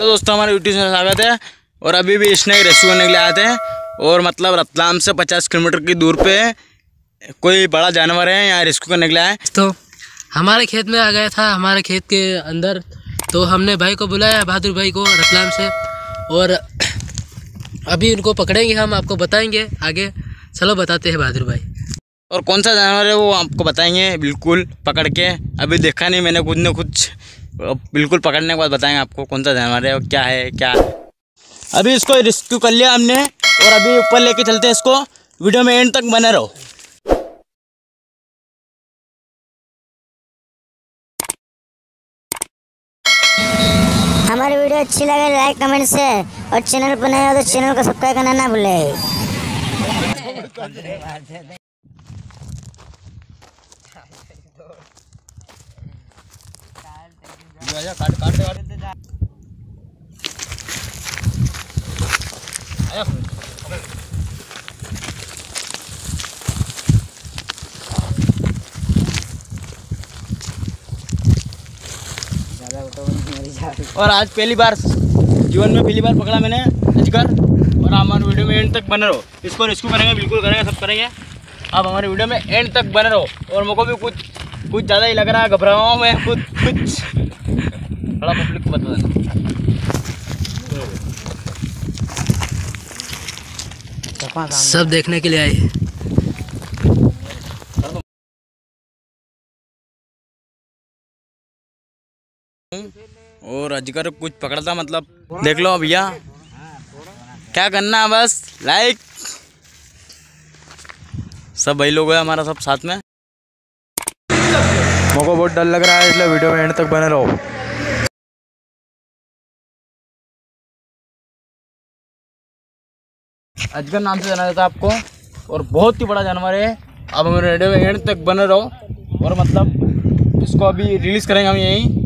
तो दोस्तों हमारे यूट्यूब में स्वागत है और अभी भी स्नैक रेस्क्यू करने के लिए आए थे और मतलब रतलाम से पचास किलोमीटर की दूर पे कोई बड़ा जानवर है यहाँ रेस्क्यू करने के लिए आए। तो हमारे खेत में आ गया था हमारे खेत के अंदर। तो हमने भाई को बुलाया बहादुर भाई को रतलाम से। और अभी उनको पकड़ेंगे हम आपको बताएँगे आगे। चलो बताते हैं बहादुर भाई। और कौन सा जानवर है वो आपको बताएँगे बिल्कुल पकड़ के। अभी देखा नहीं मैंने खुद ने कुछ। बिल्कुल पकड़ने के बाद बताएँगे आपको कौन सा जानवर है और क्या है, क्या अभी इसको रेस्क्यू कर लिया हमने और अभी ऊपर लेके चलते हैं इसको। वीडियो में एंड तक बने रहो। हमारी वीडियो अच्छी लगे लाइक कमेंट से और चैनल पर नए हो तो चैनल को सब्सक्राइब करना ना भूले। और आज पहली बार जीवन में पहली बार पकड़ा मैंने अजगर और हमारे वीडियो में एंड तक बने रहो। इसको रेस्क्यू करेंगे बिल्कुल करेंगे सब करेंगे। आप हमारे वीडियो में एंड तक बने रहो। और मेरे भी कुछ कुछ ज़्यादा ही लग रहा है घबरा रहा हूँ मैं खुद कुछ। बड़ा पब्लिक को बता देना। सब देखने के लिए आए। और अजगर कुछ पकड़ा था मतलब देख लो भैया क्या करना है बस लाइक सब भाई लोग है हमारा सब साथ में। मेरे बहुत डर लग रहा है, इसलिए वीडियो में एंड तक बने रहो। अजगर नाम से जाना जाता है आपको, और बहुत ही बड़ा जानवर है। अब हम रेडियो में एंड तक बने रहो, और मतलब इसको अभी रिलीज़ करेंगे हम यहीं।